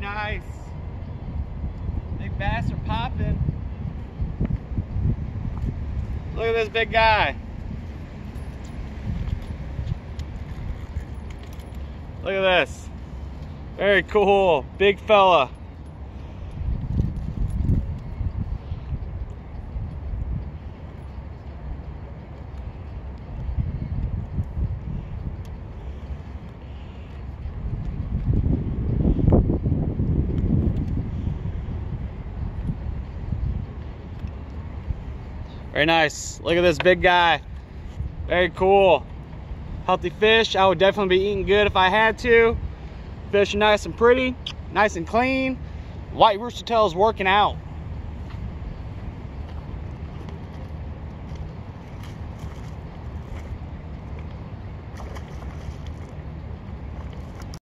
nice. Big bass are popping. Look at this big guy. Look at this. Very cool. Big fella. Very nice. Look at this big guy. Very cool. Healthy fish. I would definitely be eating good if I had to. Fish are nice and pretty, nice and clean. White rooster tail is working out.